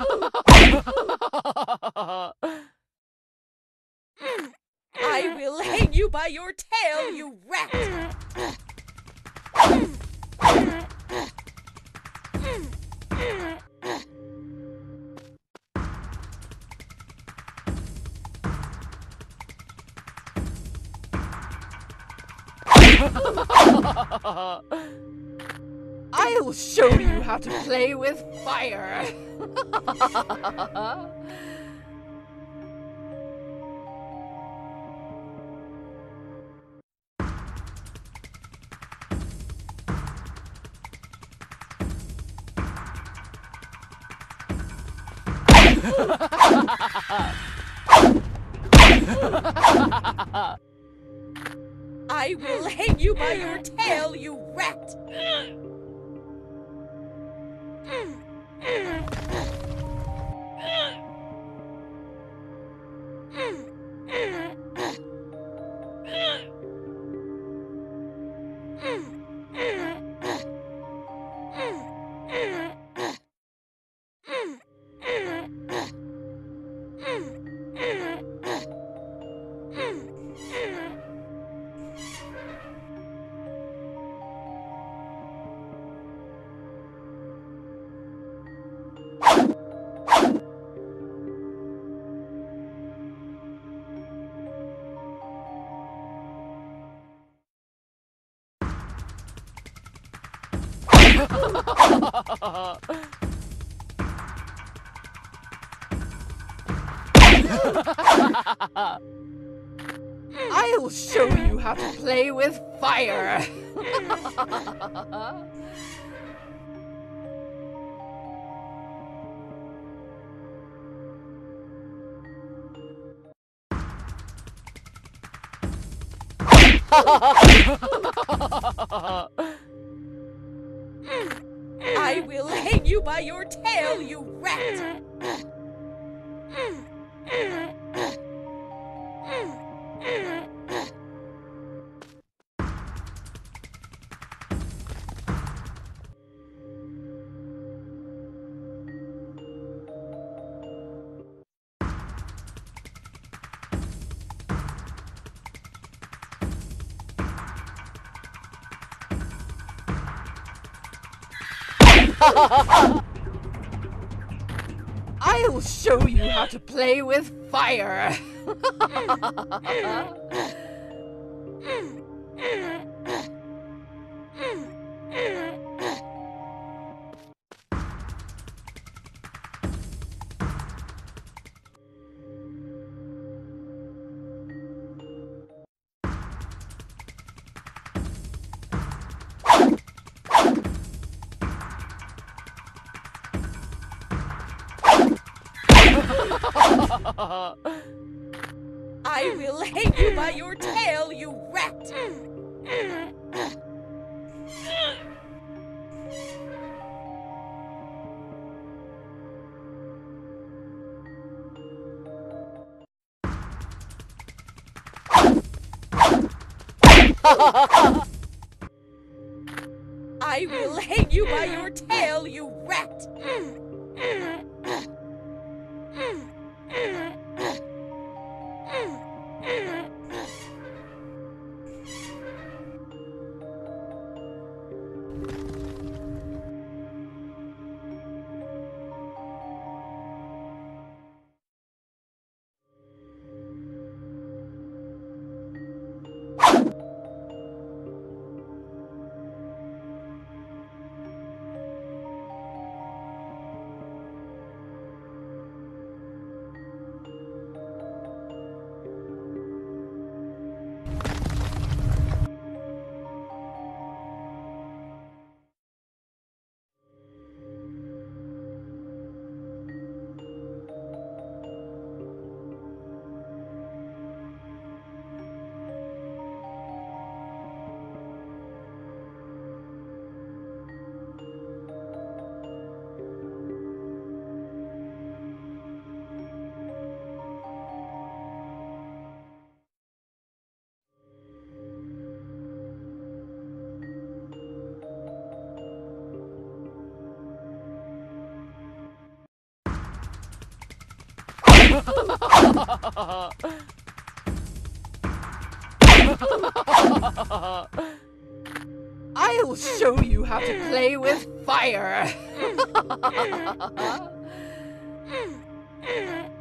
I will hang you by your tail, you rat! Ha ha ha ha ha ha! I'll show you how to play with fire. I will hang you by your tail, you rat! Mm-hmm. I'll show you how to play with fire. I will hang you by your tail, you rat! I'll show you how to play with fire. I will hang you by your tail, you rat! I will hang you by your tail, you rat! I'll show you how to play with fire!